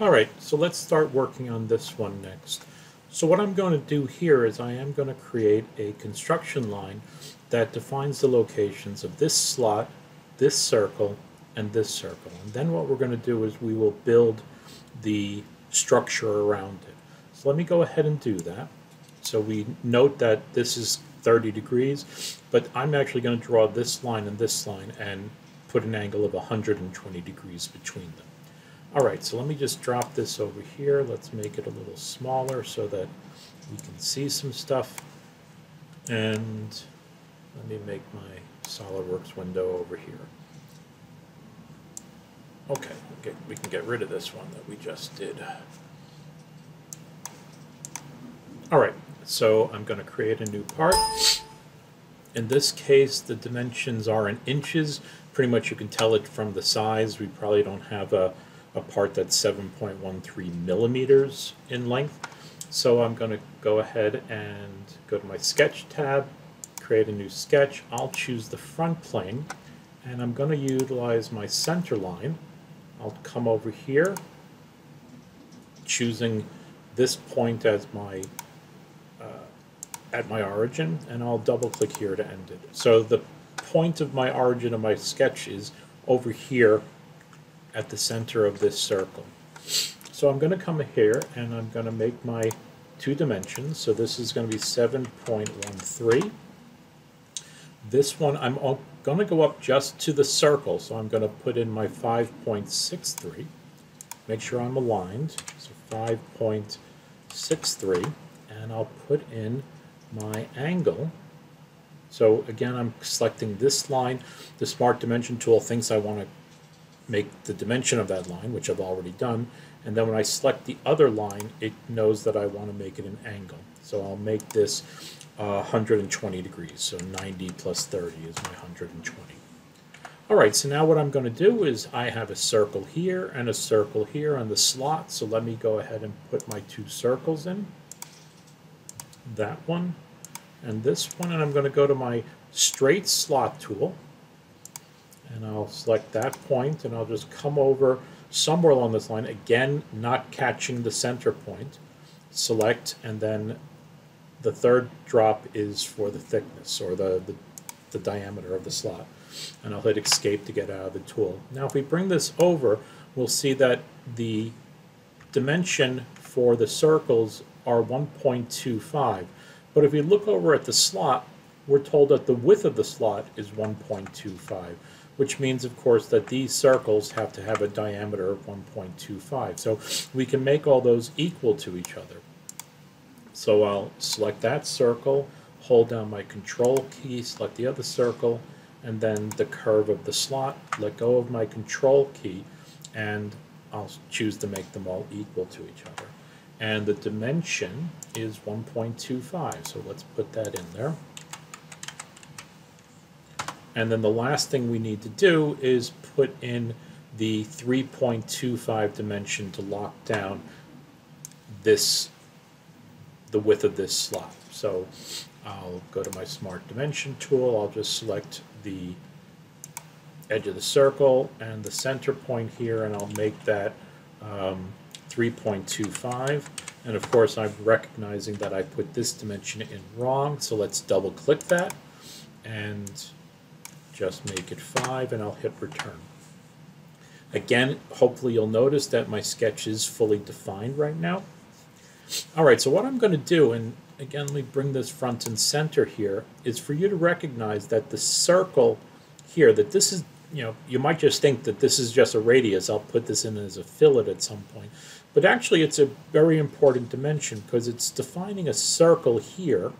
All right, so let's start working on this one next. So what I'm going to do here is I am going to create a construction line that defines the locations of this slot, this circle, and this circle. And then what we're going to do is we will build the structure around it. So let me go ahead and do that. So we note that this is 30 degrees, but I'm actually going to draw this line and this line and put an angle of 120 degrees between them. All right, so let me just drop this over here. Let's make it a little smaller so that we can see some stuff. And let me make my SOLIDWORKS window over here. Okay, we can get rid of this one that we just did. All right, so I'm going to create a new part. In this case, the dimensions are in inches. Pretty much you can tell it from the size. We probably don't have a, a part that's 7.13 millimeters in length. So I'm going to go ahead and go to my Sketch tab, create a new sketch. I'll choose the front plane, and I'm going to utilize my center line. I'll come over here, choosing this point as my uh, at my origin, and I'll double click here to end it. So the point of my origin of my sketch is over here at the center of this circle. So I'm going to come here and I'm going to make my two dimensions. So this is going to be 7.13. This one I'm going to go up just to the circle. So I'm going to put in my 5.63. Make sure I'm aligned. So 5.63. And I'll put in my angle. So again, I'm selecting this line. The Smart Dimension tool thinks I want to make the dimension of that line, which I've already done, and then when I select the other line, it knows that I want to make it an angle. So I'll make this uh, 120 degrees, so 90 plus 30 is my 120. All right, so now what I'm going to do is I have a circle here and a circle here on the slot, so let me go ahead and put my two circles in. That one and this one, and I'm going to go to my straight slot tool, and I'll select that point and I'll just come over somewhere along this line. Again not catching the center point. Select and then the third drop is for the thickness or the, the, the diameter of the slot. And I'll hit escape to get out of the tool. Now if we bring this over we'll see that the dimension for the circles are 1.25 but if we look over at the slot we're told that the width of the slot is 1.25 which means, of course, that these circles have to have a diameter of 1.25. So we can make all those equal to each other. So I'll select that circle, hold down my control key, select the other circle, and then the curve of the slot, let go of my control key, and I'll choose to make them all equal to each other. And the dimension is 1.25, so let's put that in there. And then the last thing we need to do is put in the 3.25 dimension to lock down this, the width of this slot. So I'll go to my Smart Dimension tool, I'll just select the edge of the circle and the center point here, and I'll make that um, 3.25. And of course, I'm recognizing that I put this dimension in wrong, so let's double click that. And just make it 5 and I'll hit return. Again, hopefully you'll notice that my sketch is fully defined right now. Alright, so what I'm going to do, and again let me bring this front and center here, is for you to recognize that the circle here, that this is, you know, you might just think that this is just a radius. I'll put this in as a fillet at some point. But actually it's a very important dimension because it's defining a circle here,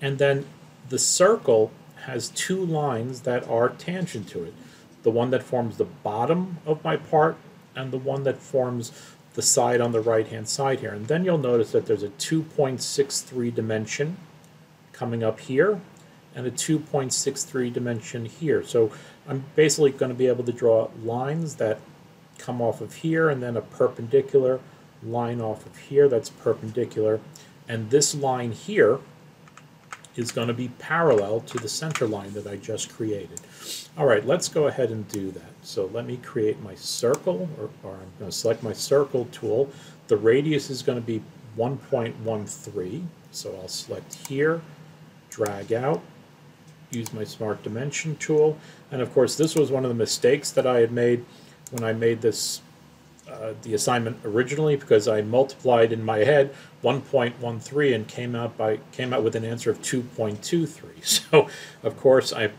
and then the circle has two lines that are tangent to it. The one that forms the bottom of my part and the one that forms the side on the right hand side here. And then you'll notice that there's a 2.63 dimension coming up here and a 2.63 dimension here. So I'm basically going to be able to draw lines that come off of here and then a perpendicular line off of here that's perpendicular. And this line here is going to be parallel to the center line that I just created. All right, let's go ahead and do that. So let me create my circle, or, or I'm going to select my circle tool. The radius is going to be 1.13, so I'll select here, drag out, use my smart dimension tool, and of course this was one of the mistakes that I had made when I made this uh, the assignment originally because I multiplied in my head 1.13 and came out by came out with an answer of 2.23. So of course I'm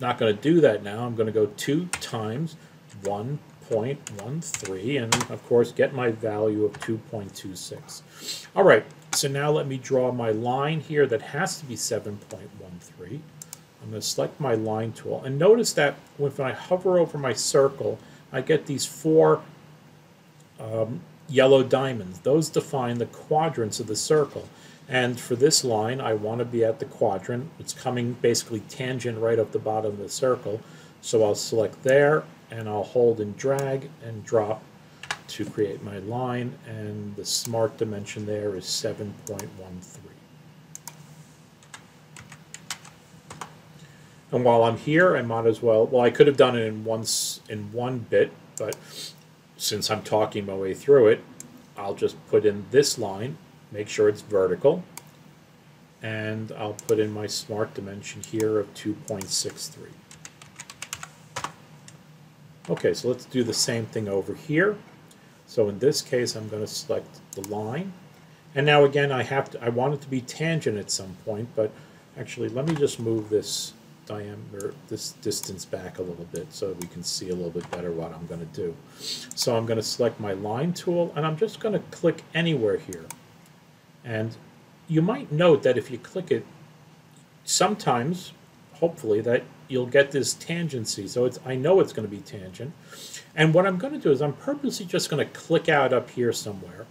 not going to do that now. I'm going to go 2 times 1.13 and of course get my value of 2.26. All right, so now let me draw my line here that has to be 7.13. I'm going to select my line tool and notice that when I hover over my circle I get these four um, yellow diamonds. Those define the quadrants of the circle. And for this line, I want to be at the quadrant. It's coming basically tangent right up the bottom of the circle. So I'll select there, and I'll hold and drag and drop to create my line. And the smart dimension there is 7.13. And while I'm here, I might as well, well, I could have done it in one, in one bit, but since I'm talking my way through it, I'll just put in this line, make sure it's vertical, and I'll put in my smart dimension here of 2.63. Okay, so let's do the same thing over here. So in this case, I'm going to select the line. And now again, I have to, I want it to be tangent at some point, but actually let me just move this diameter, this distance back a little bit so we can see a little bit better what I'm going to do. So I'm going to select my line tool and I'm just going to click anywhere here. And you might note that if you click it, sometimes, hopefully, that you'll get this tangency. So it's I know it's going to be tangent. And what I'm going to do is I'm purposely just going to click out up here somewhere.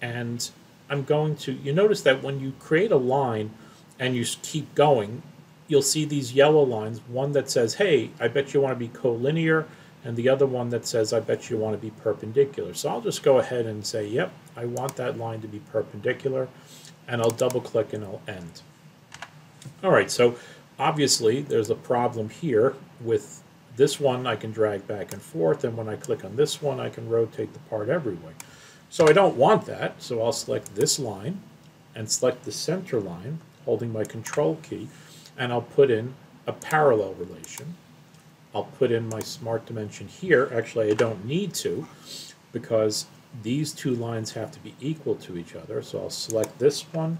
And I'm going to, you notice that when you create a line and you keep going, you'll see these yellow lines, one that says, hey, I bet you want to be collinear, and the other one that says, I bet you want to be perpendicular. So I'll just go ahead and say, yep, I want that line to be perpendicular, and I'll double click and I'll end. All right, so obviously there's a problem here with this one I can drag back and forth, and when I click on this one, I can rotate the part every way. So I don't want that, so I'll select this line and select the center line, holding my control key, and I'll put in a parallel relation. I'll put in my smart dimension here. Actually, I don't need to because these two lines have to be equal to each other. So I'll select this one,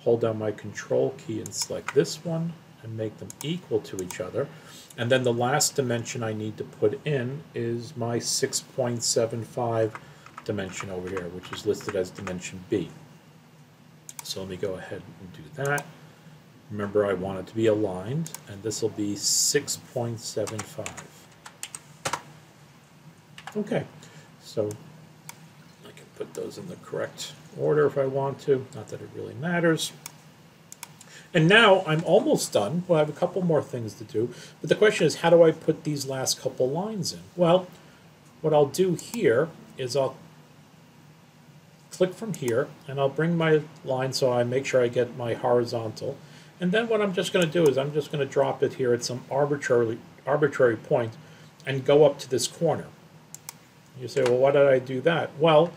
hold down my control key and select this one and make them equal to each other. And then the last dimension I need to put in is my 6.75 dimension over here, which is listed as dimension B. So let me go ahead and do that. Remember, I want it to be aligned, and this will be 6.75. Okay, so I can put those in the correct order if I want to, not that it really matters. And now I'm almost done. Well, I have a couple more things to do, but the question is, how do I put these last couple lines in? Well, what I'll do here is I'll click from here, and I'll bring my line so I make sure I get my horizontal, and then what I'm just going to do is I'm just going to drop it here at some arbitrary, arbitrary point and go up to this corner. You say, well, why did I do that? Well,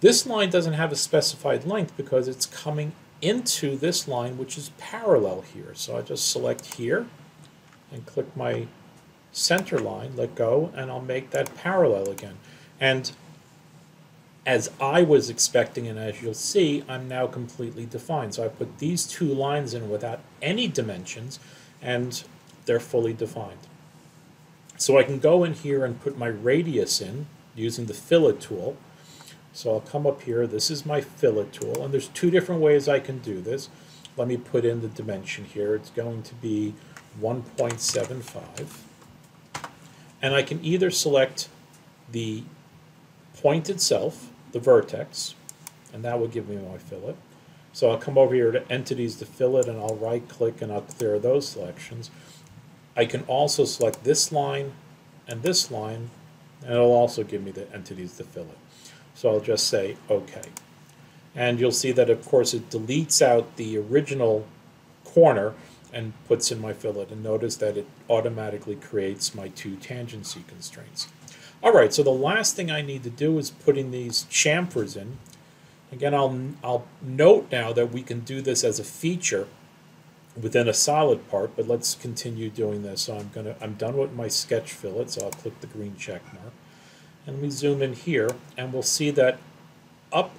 this line doesn't have a specified length because it's coming into this line, which is parallel here. So I just select here and click my center line, let go, and I'll make that parallel again. And as I was expecting and as you'll see, I'm now completely defined. So I put these two lines in without any dimensions and they're fully defined. So I can go in here and put my radius in using the fillet tool. So I'll come up here, this is my fillet tool, and there's two different ways I can do this. Let me put in the dimension here. It's going to be 1.75. And I can either select the point itself, the vertex, and that will give me my fillet. So I'll come over here to entities to fillet and I'll right click and I'll clear those selections. I can also select this line and this line and it'll also give me the entities to fillet. So I'll just say OK. And you'll see that, of course, it deletes out the original corner and puts in my fillet. And notice that it automatically creates my two tangency constraints. All right, so the last thing I need to do is putting these chamfers in. Again, I'll, I'll note now that we can do this as a feature within a solid part, but let's continue doing this. So I'm gonna I'm done with my sketch fillet, so I'll click the green check mark. And we zoom in here, and we'll see that up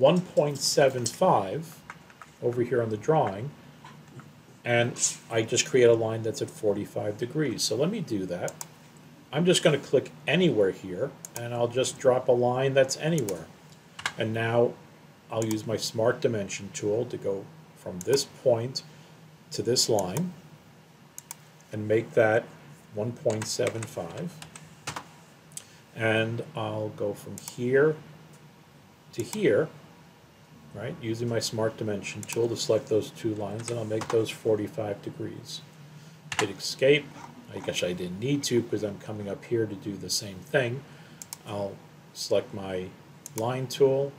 1.75 over here on the drawing, and I just create a line that's at 45 degrees. So let me do that. I'm just going to click anywhere here, and I'll just drop a line that's anywhere. And now I'll use my Smart Dimension tool to go from this point to this line and make that 1.75 and I'll go from here to here right using my smart dimension tool to select those two lines and I'll make those 45 degrees. Hit escape I guess I didn't need to because I'm coming up here to do the same thing I'll select my line tool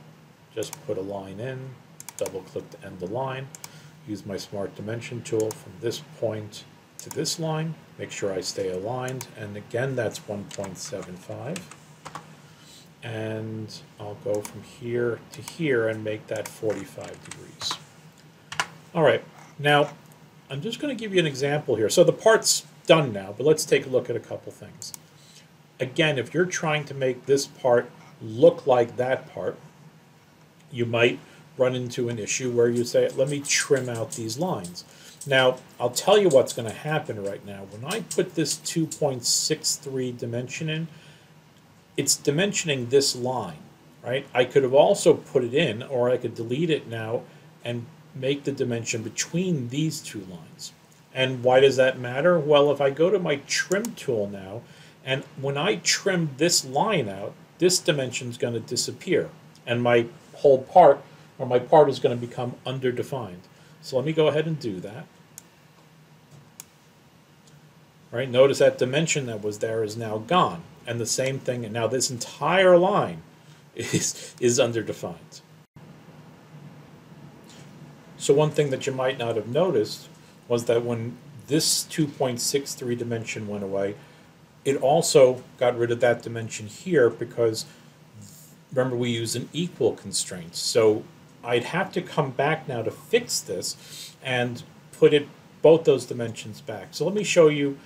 just put a line in double click to end the line use my smart dimension tool from this point to this line, make sure I stay aligned, and again that's 1.75. And I'll go from here to here and make that 45 degrees. All right, now I'm just going to give you an example here. So the part's done now, but let's take a look at a couple things. Again, if you're trying to make this part look like that part, you might run into an issue where you say, let me trim out these lines. Now, I'll tell you what's going to happen right now. When I put this 2.63 dimension in, it's dimensioning this line, right? I could have also put it in, or I could delete it now and make the dimension between these two lines. And why does that matter? Well, if I go to my trim tool now, and when I trim this line out, this dimension is going to disappear. And my whole part or my part is going to become underdefined. So let me go ahead and do that. Right, notice that dimension that was there is now gone. And the same thing, and now this entire line is, is underdefined. So one thing that you might not have noticed was that when this 2.63 dimension went away, it also got rid of that dimension here because remember we use an equal constraint. So I'd have to come back now to fix this and put it both those dimensions back. So let me show you,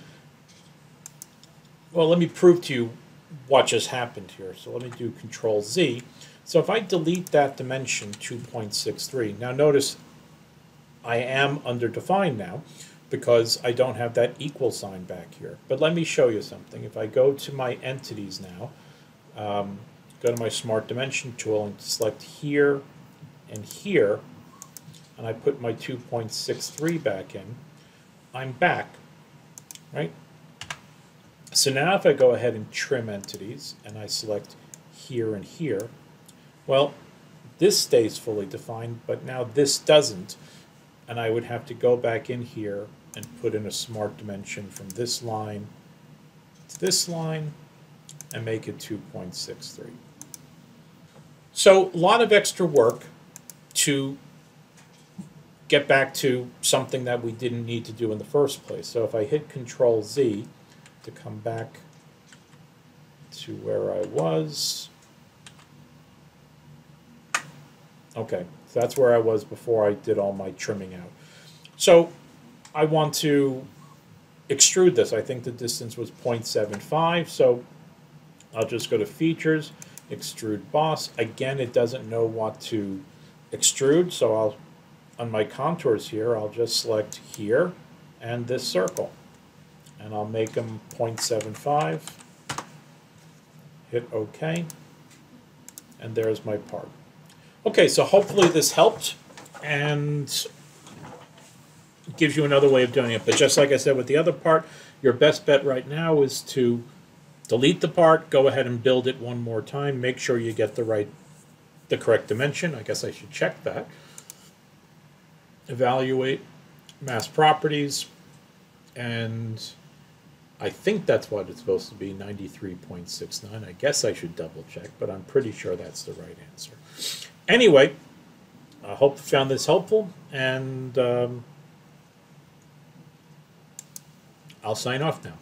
well, let me prove to you what just happened here. So let me do Control Z. So if I delete that dimension 2.63, now notice I am underdefined now because I don't have that equal sign back here. But let me show you something. If I go to my entities now, um, go to my Smart Dimension tool and select here, and here, and I put my 2.63 back in, I'm back, right? So now if I go ahead and trim entities, and I select here and here, well, this stays fully defined, but now this doesn't, and I would have to go back in here and put in a smart dimension from this line to this line, and make it 2.63. So a lot of extra work, to get back to something that we didn't need to do in the first place. So if I hit Control Z to come back to where I was, okay, so that's where I was before I did all my trimming out. So I want to extrude this. I think the distance was 0.75, so I'll just go to Features, Extrude Boss. Again, it doesn't know what to extrude, so I'll, on my contours here, I'll just select here and this circle. And I'll make them 0.75, hit OK, and there's my part. Okay, so hopefully this helped and gives you another way of doing it. But just like I said with the other part, your best bet right now is to delete the part, go ahead and build it one more time, make sure you get the right the correct dimension. I guess I should check that. Evaluate mass properties, and I think that's what it's supposed to be, 93.69. I guess I should double check, but I'm pretty sure that's the right answer. Anyway, I hope you found this helpful, and um, I'll sign off now.